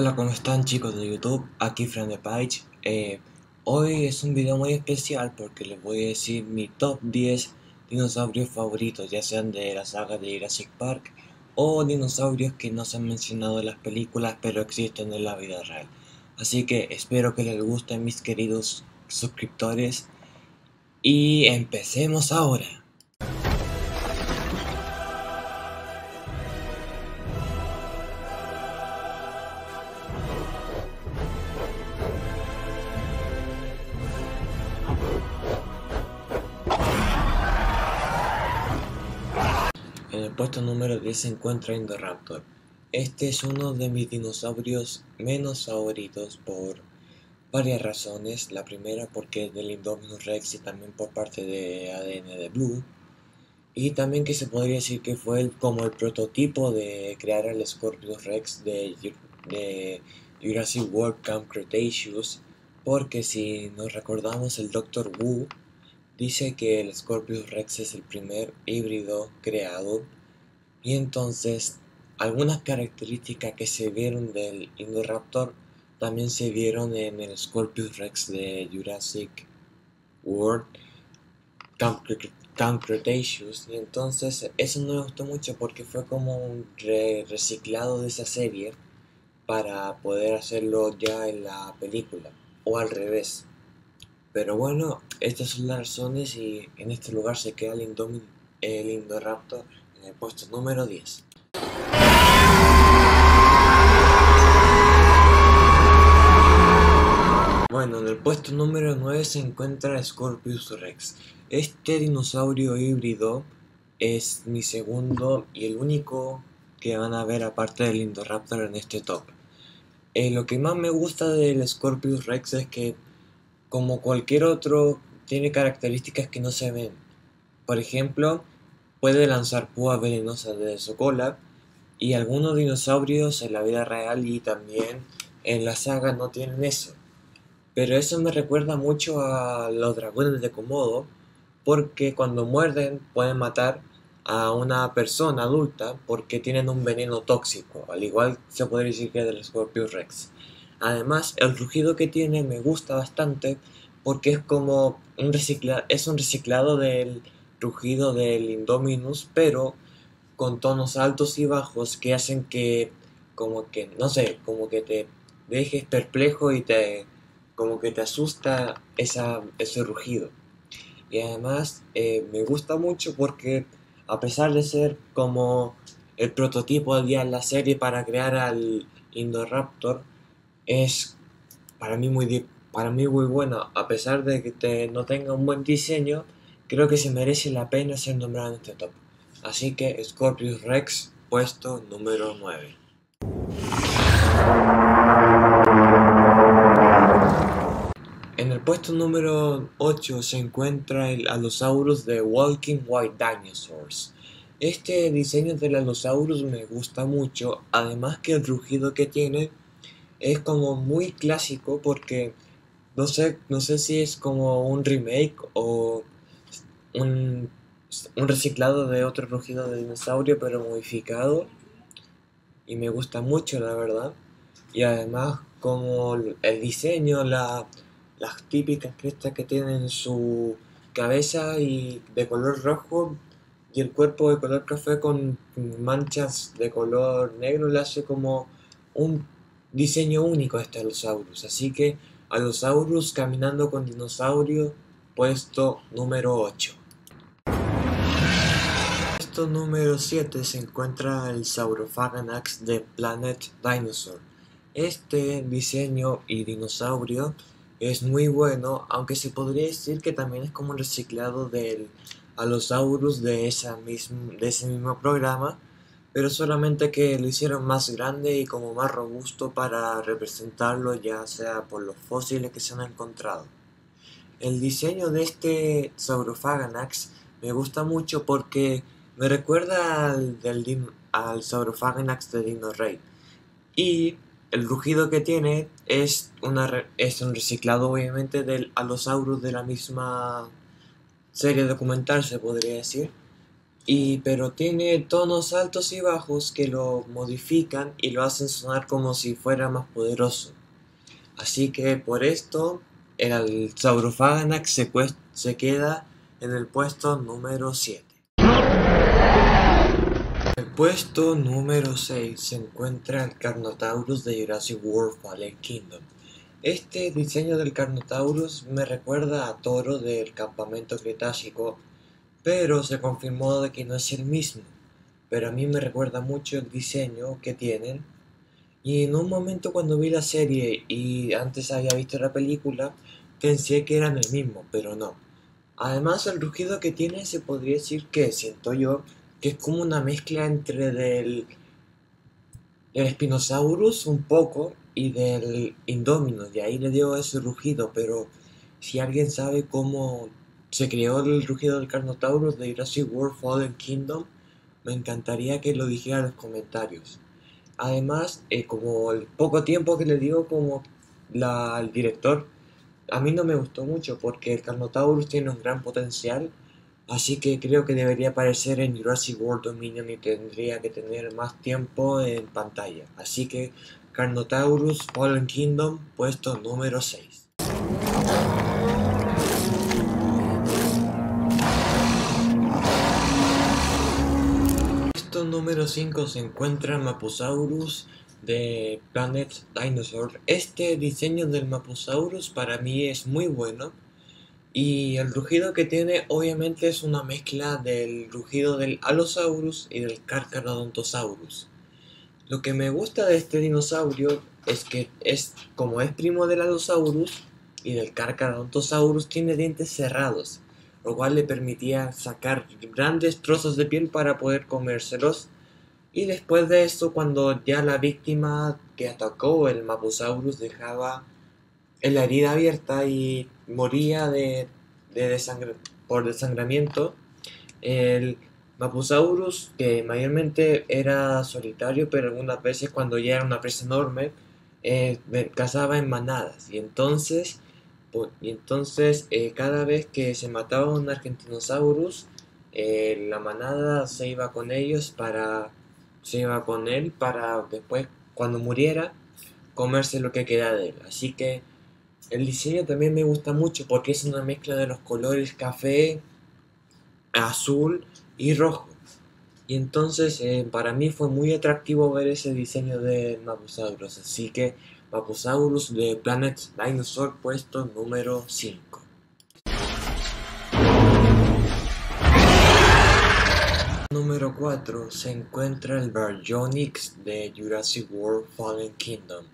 Hola, ¿cómo están chicos de YouTube? Aquí Fran de Page. Eh, hoy es un video muy especial porque les voy a decir mi top 10 dinosaurios favoritos, ya sean de la saga de Jurassic Park o dinosaurios que no se han mencionado en las películas pero existen en la vida real. Así que espero que les gusten mis queridos suscriptores y empecemos ahora. 10 se encuentra Indoraptor. Este es uno de mis dinosaurios menos favoritos por varias razones. La primera porque es del Indominus Rex y también por parte de ADN de Blue. Y también que se podría decir que fue como el prototipo de crear el Scorpius Rex de, de Jurassic World Camp Cretaceous. Porque si nos recordamos el Dr. Wu dice que el Scorpius Rex es el primer híbrido creado y entonces algunas características que se vieron del Indoraptor también se vieron en el Scorpius Rex de Jurassic World Camp, Cretaceous y entonces eso no me gustó mucho porque fue como un reciclado de esa serie para poder hacerlo ya en la película o al revés. Pero bueno, estas son las razones y en este lugar se queda el, Indoraptor el puesto número 10. Bueno, en el puesto número 9 se encuentra Scorpius Rex. Este dinosaurio híbrido es mi segundo y el único que van a ver aparte del Indoraptor en este top. Eh, lo que más me gusta del Scorpius Rex es que como cualquier otro, tiene características que no se ven. Por ejemplo, puede lanzar púas venenosas desde su cola y algunos dinosaurios en la vida real y también en la saga no tienen eso. Pero eso me recuerda mucho a los dragones de Komodo porque cuando muerden pueden matar a una persona adulta porque tienen un veneno tóxico, al igual se podría decir que del Scorpius Rex. Además, el rugido que tiene me gusta bastante porque es como un reciclado, es un reciclado del rugido del Indominus, pero con tonos altos y bajos que hacen que como que no sé, como que te dejes perplejo y te como que te asusta esa, ese rugido. Y además eh, me gusta mucho porque a pesar de ser como el prototipo día en la serie para crear al Indoraptor, es para mí muy, para mí muy bueno. A pesar de que no tenga un buen diseño, creo que se merece la pena ser nombrado en este top. Así que Scorpius Rex, puesto número 9. En el puesto número 8 se encuentra el Allosaurus de Walking White Dinosaurs. Este diseño del Allosaurus me gusta mucho, además que el rugido que tiene es como muy clásico porque no sé, no sé si es como un remake o un, reciclado de otro rugido de dinosaurio pero modificado y me gusta mucho la verdad y además como el diseño, la, las típicas crestas que tienen en su cabeza y de color rojo y el cuerpo de color café con manchas de color negro le hace como un diseño único a este Allosaurus. Así que Allosaurus caminando con dinosaurio, puesto número 8. Puesto número 7 se encuentra el Saurophaganax de Planet Dinosaur. Este diseño y dinosaurio es muy bueno, aunque se podría decir que también es como un reciclado del Allosaurus de, esa de ese mismo programa, pero solamente que lo hicieron más grande y como más robusto para representarlo ya sea por los fósiles que se han encontrado. El diseño de este Saurophaganax me gusta mucho porque me recuerda al, del, al de Dino Rey y el rugido que tiene es un reciclado obviamente del Allosaurus de la misma serie documental se podría decir y pero tiene tonos altos y bajos que lo modifican y lo hacen sonar como si fuera más poderoso. Así que por esto el Saurophaganax se, se queda en el puesto número 7. Puesto número 6 se encuentra el Carnotaurus de Jurassic World Fallen Kingdom. Este diseño del Carnotaurus me recuerda a Toro del campamento Cretácico pero se confirmó de que no es el mismo. Pero a mí me recuerda mucho el diseño que tienen. Y en un momento cuando vi la serie y antes había visto la película, pensé que eran el mismo, pero no. Además el rugido que tiene se podría decir que siento yo que es como una mezcla entre del el Spinosaurus un poco y del Indominus, de ahí le dio ese rugido, pero si alguien sabe cómo se creó el rugido del Carnotaurus de Jurassic World Fallen Kingdom. Me encantaría que lo dijera en los comentarios. Además, eh, como el poco tiempo que le dio como la, el director, a mí no me gustó mucho porque el Carnotaurus tiene un gran potencial. Así que creo que debería aparecer en Jurassic World Dominion y tendría que tener más tiempo en pantalla. Así que Carnotaurus Fallen Kingdom, puesto número 6. número 5 se encuentra Mapusaurus de Planet Dinosaur. Este diseño del Mapusaurus para mí es muy bueno. Y el rugido que tiene obviamente es una mezcla del rugido del Allosaurus y del Carcharodontosaurus. Lo que me gusta de este dinosaurio es que es como es primo del Allosaurus y del Carcharodontosaurus tiene dientes cerrados lo cual le permitía sacar grandes trozos de piel para poder comérselos. Y después de esto, cuando ya la víctima que atacó el Mapusaurus dejaba la herida abierta y moría de, por desangramiento, el Mapusaurus, que mayormente era solitario, pero algunas veces cuando ya era una presa enorme, eh, cazaba en manadas. Y entonces y entonces eh, cada vez que se mataba un Argentinosaurus, eh, la manada se iba con ellos para se iba con él para después cuando muriera comerse lo que queda de él. Así que el diseño también me gusta mucho porque es una mezcla de los colores café, azul y rojo. Y entonces eh, para mí fue muy atractivo ver ese diseño de Mapusaurus. Así que Mapusaurus de Planet Dinosaur puesto número 5. Número 4 se encuentra el Baryonyx de Jurassic World Fallen Kingdom.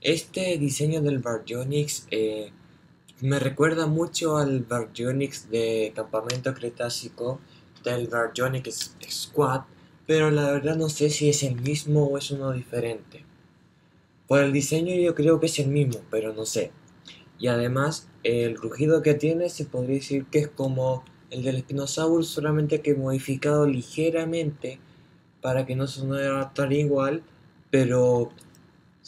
Este diseño del Baryonyx eh, me recuerda mucho al Baryonyx de Campamento Cretácico del Baryonyx Squad, pero la verdad no sé si es el mismo o es uno diferente. Por el diseño yo creo que es el mismo, pero no sé. Y además, el rugido que tiene se podría decir que es como el del Spinosaurus, solamente que modificado ligeramente para que no sonara tan igual, pero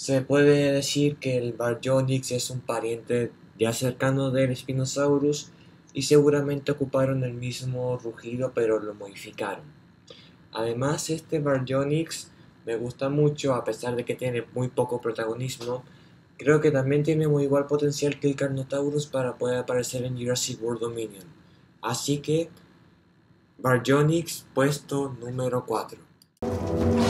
se puede decir que el Baryonyx es un pariente ya cercano del Spinosaurus y seguramente ocuparon el mismo rugido pero lo modificaron. Además, este Baryonyx me gusta mucho, a pesar de que tiene muy poco protagonismo. Creo que también tiene muy igual potencial que el Carnotaurus para poder aparecer en Jurassic World Dominion. Así que, Baryonyx puesto número 4.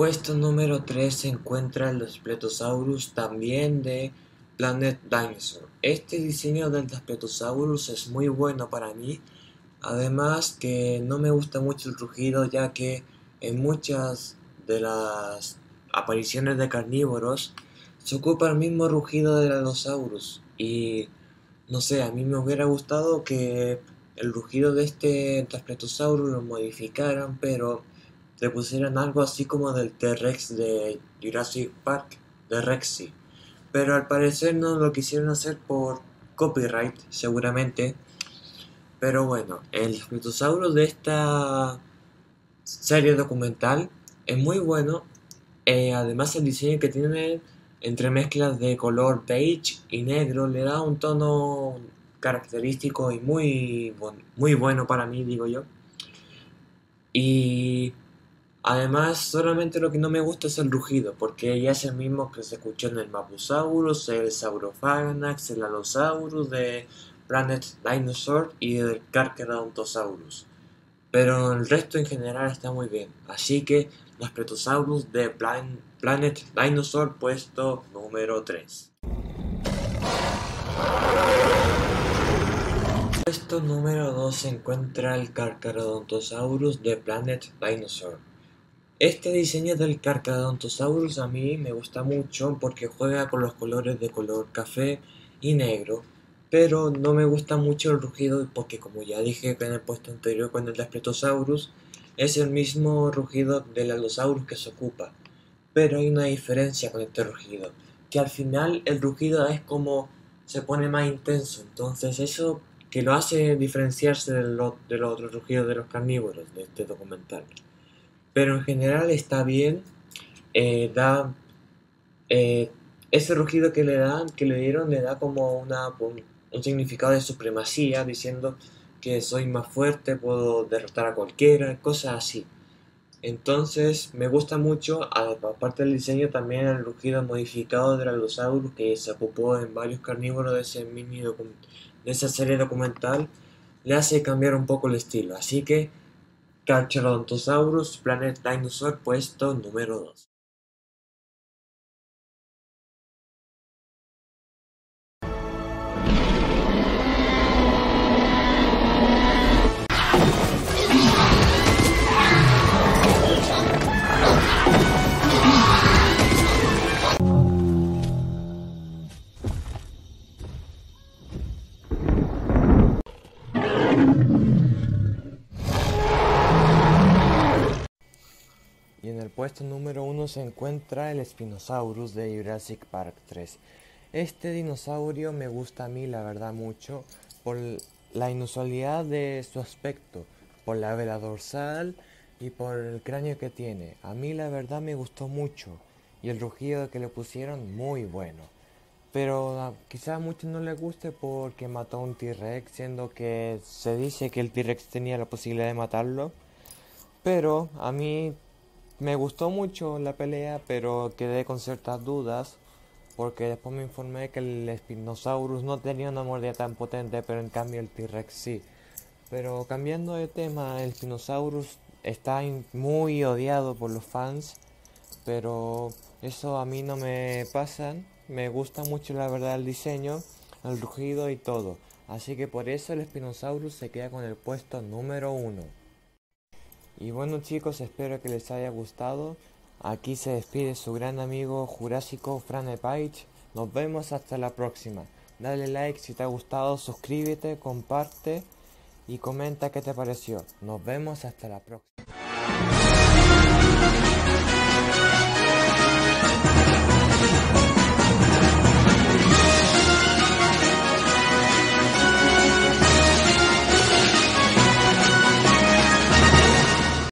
Puesto número 3 se encuentra el Spletosaurus también de Planet Dinosaur. Este diseño del Daspletosaurus es muy bueno para mí, además que no me gusta mucho el rugido ya que en muchas de las apariciones de carnívoros se ocupa el mismo rugido del Allosaurus y no sé, a mí me hubiera gustado que el rugido de este Daspletosaurus lo modificaran, pero le pusieran algo así como del T-Rex de Jurassic Park, de Rexy pero al parecer no lo quisieron hacer por copyright, seguramente. Pero bueno, el Spinosaurus de esta serie documental es muy bueno. Eh, además, el diseño que tiene entre mezclas de color beige y negro le da un tono característico y muy, muy bueno para mí, digo yo. Y además solamente lo que no me gusta es el rugido, porque ya es el mismo que se escuchó en el Mapusaurus, el Saurophanax, el Allosaurus de Planet Dinosaur y el Carcharodontosaurus. Pero el resto en general está muy bien, así que los Pretosaurus de Planet Dinosaur puesto número 3. Puesto número 2 se encuentra el Carcharodontosaurus de Planet Dinosaur. Este diseño del Carcharodontosaurus a mí me gusta mucho porque juega con los colores de color café y negro, pero no me gusta mucho el rugido porque como ya dije en el puesto anterior con el Daspletosaurus, es el mismo rugido del Allosaurus que se ocupa, pero hay una diferencia con este rugido, que al final el rugido es como se pone más intenso, entonces eso que lo hace diferenciarse de, los otros rugidos de los carnívoros de este documental. Pero en general está bien, eh, da eh, ese rugido que le dan, que le dieron, le da como una, un significado de supremacía, diciendo que soy más fuerte, puedo derrotar a cualquiera, cosas así. Entonces me gusta mucho, aparte del diseño, también el rugido modificado del Allosaurus que se ocupó en varios carnívoros de, ese mini de esa serie documental, le hace cambiar un poco el estilo. Así que Carcharodontosaurus Planet Dinosaur puesto número 2. Puesto número 1 se encuentra el Spinosaurus de Jurassic Park 3. Este dinosaurio me gusta a mí, la verdad, mucho por la inusualidad de su aspecto, por la vela dorsal y por el cráneo que tiene. A mí, la verdad, me gustó mucho y el rugido que le pusieron, muy bueno. Pero quizás a muchos no les guste porque mató a un T-Rex, siendo que se dice que el T-Rex tenía la posibilidad de matarlo. Pero a mí me gustó mucho la pelea, pero quedé con ciertas dudas, porque después me informé que el Spinosaurus no tenía una mordida tan potente, pero en cambio el T-Rex sí. Pero cambiando de tema, el Spinosaurus está muy odiado por los fans, pero eso a mí no me pasa. Me gusta mucho la verdad el diseño, el rugido y todo. Así que por eso el Spinosaurus se queda con el puesto número uno. Y bueno chicos, espero que les haya gustado. Aquí se despide su gran amigo jurásico Fran Page. Nos vemos hasta la próxima. Dale like si te ha gustado, suscríbete, comparte y comenta qué te pareció. Nos vemos hasta la próxima.